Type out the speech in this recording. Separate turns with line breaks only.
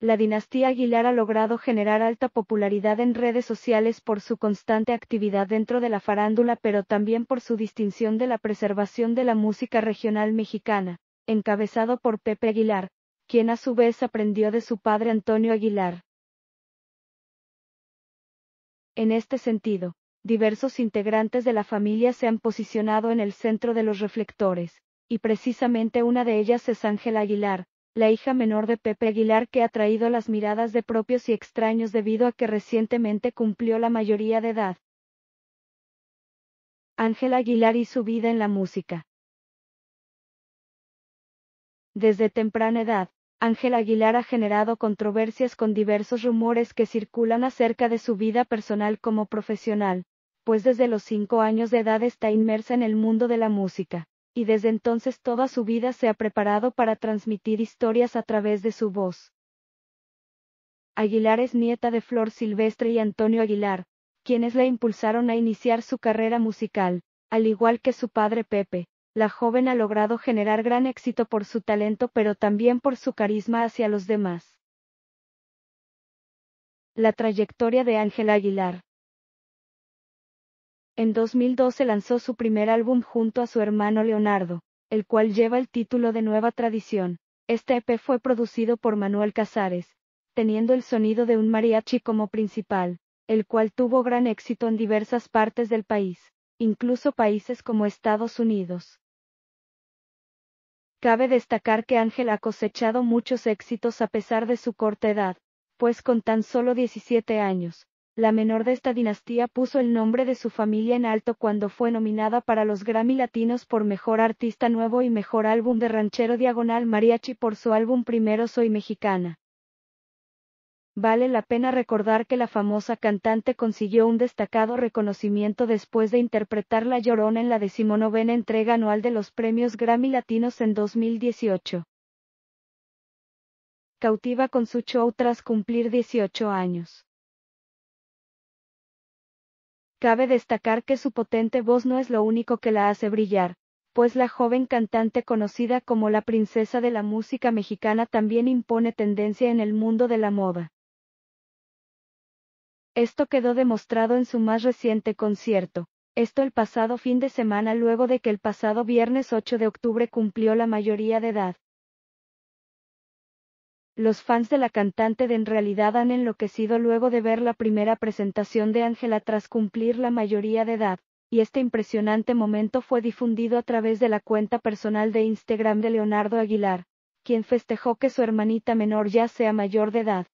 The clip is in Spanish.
La dinastía Aguilar ha logrado generar alta popularidad en redes sociales por su constante actividad dentro de la farándula pero también por su distinción de la preservación de la música regional mexicana, encabezado por Pepe Aguilar, quien a su vez aprendió de su padre Antonio Aguilar. En este sentido, diversos integrantes de la familia se han posicionado en el centro de los reflectores, y precisamente una de ellas es Ángela Aguilar, la hija menor de Pepe Aguilar que ha traído las miradas de propios y extraños debido a que recientemente cumplió la mayoría de edad. Ángela Aguilar y su vida en la música. Desde temprana edad, Ángela Aguilar ha generado controversias con diversos rumores que circulan acerca de su vida personal como profesional, pues desde los cinco años de edad está inmersa en el mundo de la música y desde entonces toda su vida se ha preparado para transmitir historias a través de su voz. Aguilar es nieta de Flor Silvestre y Antonio Aguilar, quienes la impulsaron a iniciar su carrera musical, al igual que su padre Pepe. La joven ha logrado generar gran éxito por su talento pero también por su carisma hacia los demás. La trayectoria de Ángela Aguilar. En 2012 lanzó su primer álbum junto a su hermano Leonardo, el cual lleva el título de Nueva Tradición. Este EP fue producido por Manuel Casares, teniendo el sonido de un mariachi como principal, el cual tuvo gran éxito en diversas partes del país, incluso países como Estados Unidos. Cabe destacar que Ángel ha cosechado muchos éxitos a pesar de su corta edad, pues con tan solo 17 años, la menor de esta dinastía puso el nombre de su familia en alto cuando fue nominada para los Grammy Latinos por Mejor Artista Nuevo y Mejor Álbum de Ranchero Diagonal Mariachi por su álbum Primero Soy Mexicana. Vale la pena recordar que la famosa cantante consiguió un destacado reconocimiento después de interpretar La Llorona en la decimonovena entrega anual de los premios Grammy Latinos en 2018. Cautiva con su show tras cumplir 18 años. Cabe destacar que su potente voz no es lo único que la hace brillar, pues la joven cantante conocida como la princesa de la música mexicana también impone tendencia en el mundo de la moda. Esto quedó demostrado en su más reciente concierto, esto el pasado fin de semana luego de que el pasado viernes 8 de octubre cumplió la mayoría de edad. Los fans de la cantante de En realidad han enloquecido luego de ver la primera presentación de Ángela tras cumplir la mayoría de edad, y este impresionante momento fue difundido a través de la cuenta personal de Instagram de Leonardo Aguilar, quien festejó que su hermanita menor ya sea mayor de edad.